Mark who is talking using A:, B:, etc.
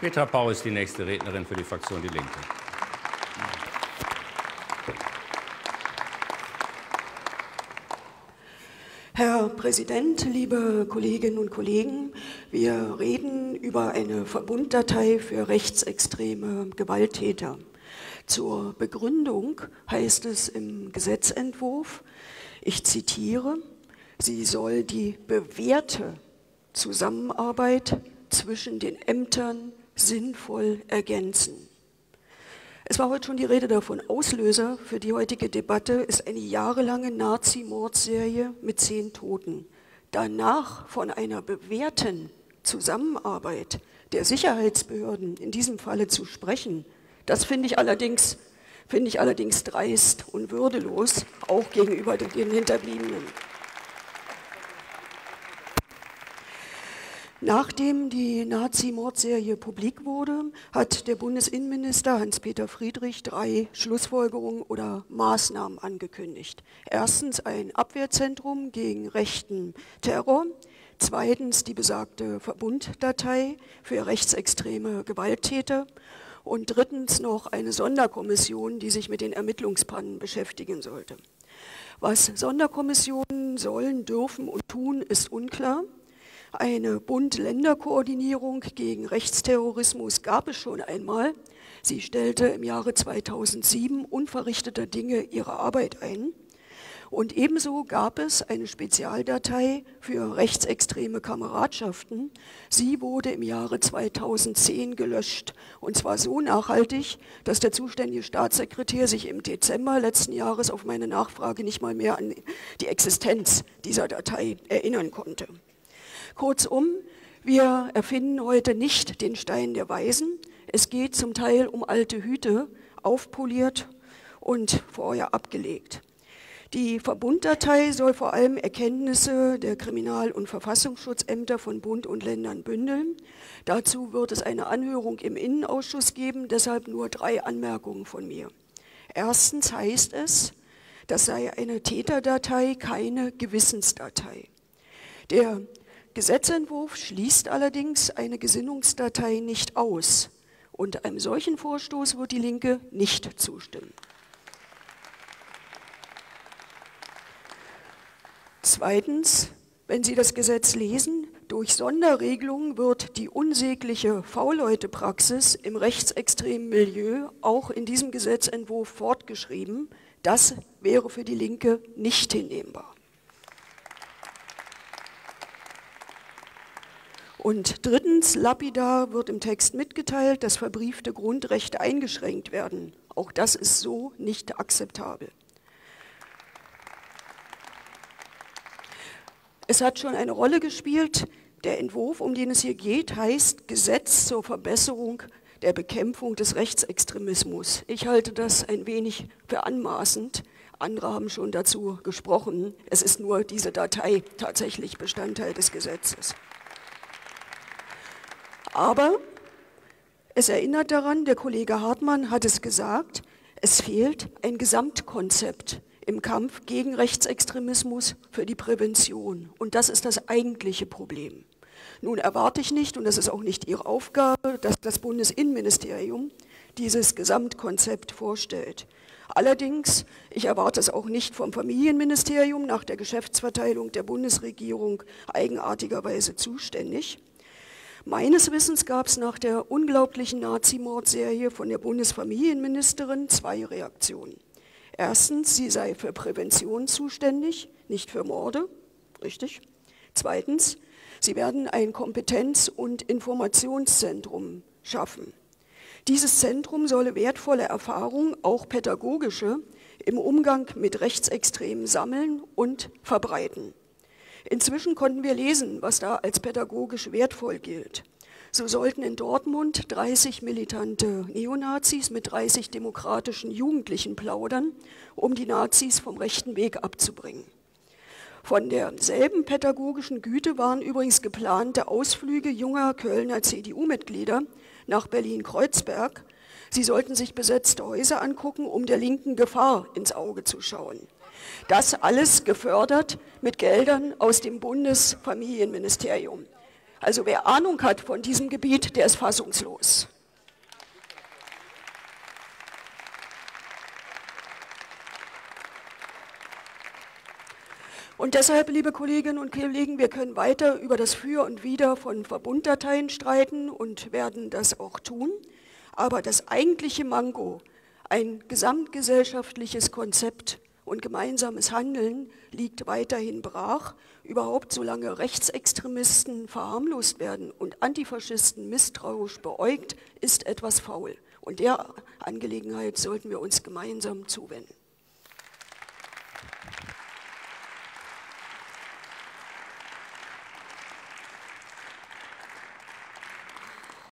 A: Petra Pau ist die nächste Rednerin für die Fraktion Die Linke.
B: Herr Präsident, liebe Kolleginnen und Kollegen, wir reden über eine Verbunddatei für rechtsextreme Gewalttäter. Zur Begründung heißt es im Gesetzentwurf, ich zitiere, sie soll die bewährte Zusammenarbeit zwischen den Ämtern sinnvoll ergänzen. Es war heute schon die Rede davon. Auslöser für die heutige Debatte ist eine jahrelange Nazi-Mordserie mit zehn Toten. Danach von einer bewährten Zusammenarbeit der Sicherheitsbehörden in diesem Falle zu sprechen, das finde ich allerdings, finde ich allerdings dreist und würdelos, auch gegenüber den Hinterbliebenen. Nachdem die Nazi-Mordserie publik wurde, hat der Bundesinnenminister Hans-Peter Friedrich drei Schlussfolgerungen oder Maßnahmen angekündigt. Erstens ein Abwehrzentrum gegen rechten Terror. Zweitens die besagte Verbunddatei für rechtsextreme Gewalttäter. Und drittens noch eine Sonderkommission, die sich mit den Ermittlungspannen beschäftigen sollte. Was Sonderkommissionen sollen, dürfen und tun, ist unklar. Eine Bund-Länder-Koordinierung gegen Rechtsterrorismus gab es schon einmal. Sie stellte im Jahre 2007 unverrichteter Dinge ihre Arbeit ein. Und ebenso gab es eine Spezialdatei für rechtsextreme Kameradschaften. Sie wurde im Jahre 2010 gelöscht. Und zwar so nachhaltig, dass der zuständige Staatssekretär sich im Dezember letzten Jahres auf meine Nachfrage nicht mal mehr an die Existenz dieser Datei erinnern konnte. Kurzum, wir erfinden heute nicht den Stein der Weisen. Es geht zum Teil um alte Hüte, aufpoliert und vorher abgelegt. Die Verbunddatei soll vor allem Erkenntnisse der Kriminal- und Verfassungsschutzämter von Bund und Ländern bündeln. Dazu wird es eine Anhörung im Innenausschuss geben, deshalb nur drei Anmerkungen von mir. Erstens heißt es, das sei eine Täterdatei, keine Gewissensdatei. Der Gesetzentwurf schließt allerdings eine Gesinnungsdatei nicht aus. Und einem solchen Vorstoß wird die Linke nicht zustimmen. Zweitens, wenn Sie das Gesetz lesen, durch Sonderregelungen wird die unsägliche V-Leute-Praxis im rechtsextremen Milieu auch in diesem Gesetzentwurf fortgeschrieben. Das wäre für die Linke nicht hinnehmbar. Und drittens, lapidar wird im Text mitgeteilt, dass verbriefte Grundrechte eingeschränkt werden. Auch das ist so nicht akzeptabel. Es hat schon eine Rolle gespielt. Der Entwurf, um den es hier geht, heißt Gesetz zur Verbesserung der Bekämpfung des Rechtsextremismus. Ich halte das ein wenig für anmaßend. Andere haben schon dazu gesprochen. Es ist nur diese Datei tatsächlich Bestandteil des Gesetzes. Aber es erinnert daran, der Kollege Hartmann hat es gesagt, es fehlt ein Gesamtkonzept im Kampf gegen Rechtsextremismus für die Prävention. Und das ist das eigentliche Problem. Nun erwarte ich nicht, und das ist auch nicht Ihre Aufgabe, dass das Bundesinnenministerium dieses Gesamtkonzept vorstellt. Allerdings, ich erwarte es auch nicht vom Familienministerium nach der Geschäftsverteilung der Bundesregierung eigenartigerweise zuständig. Meines Wissens gab es nach der unglaublichen Nazi-Mordserie von der Bundesfamilienministerin zwei Reaktionen. Erstens, sie sei für Prävention zuständig, nicht für Morde. Richtig. Zweitens, sie werden ein Kompetenz- und Informationszentrum schaffen. Dieses Zentrum solle wertvolle Erfahrungen, auch pädagogische, im Umgang mit Rechtsextremen sammeln und verbreiten. Inzwischen konnten wir lesen, was da als pädagogisch wertvoll gilt. So sollten in Dortmund 30 militante Neonazis mit 30 demokratischen Jugendlichen plaudern, um die Nazis vom rechten Weg abzubringen. Von derselben pädagogischen Güte waren übrigens geplante Ausflüge junger Kölner CDU-Mitglieder nach Berlin-Kreuzberg. Sie sollten sich besetzte Häuser angucken, um der linken Gefahr ins Auge zu schauen. Das alles gefördert mit Geldern aus dem Bundesfamilienministerium. Also wer Ahnung hat von diesem Gebiet, der ist fassungslos. Und deshalb, liebe Kolleginnen und Kollegen, wir können weiter über das Für und Wider von Verbunddateien streiten und werden das auch tun. Aber das eigentliche Mango, ein gesamtgesellschaftliches Konzept und gemeinsames Handeln liegt weiterhin brach. Überhaupt solange Rechtsextremisten verharmlost werden und Antifaschisten misstrauisch beäugt, ist etwas faul. Und der Angelegenheit sollten wir uns gemeinsam zuwenden.